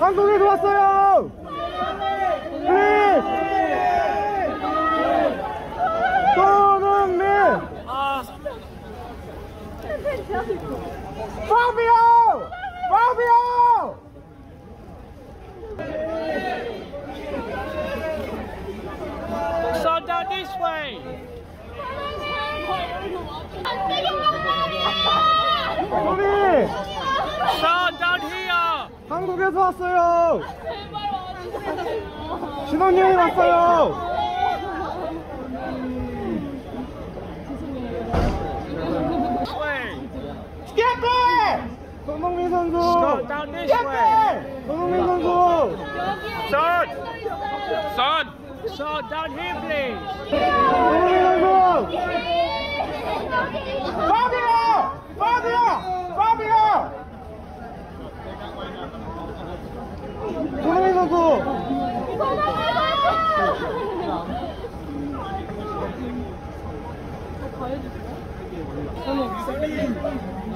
한국에 들어왔어요! 손흥민! Here. 한국에서 왔어요! 신혼여행 왔어요! 손흥민 선수! Son down this way. 스케이트! 손흥민 선수! Down here, please. 손흥민 선수! 선수!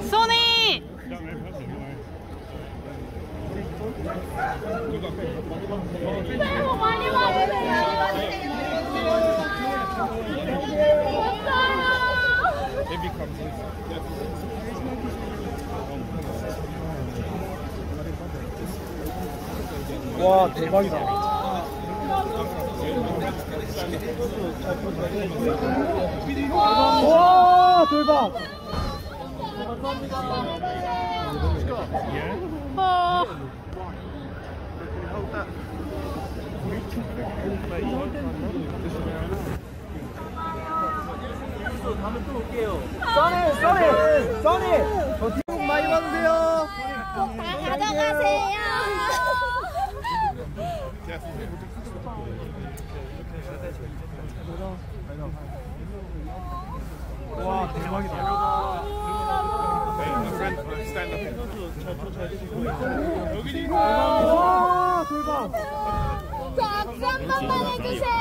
소니! 새해 복 많이 받으세요. 와 대박이다. 와 대박. 어, 써니 써니 써니. 저 뒷목 많이 받으세요. 와 대박이다. 와 대박. 번만 해주세요.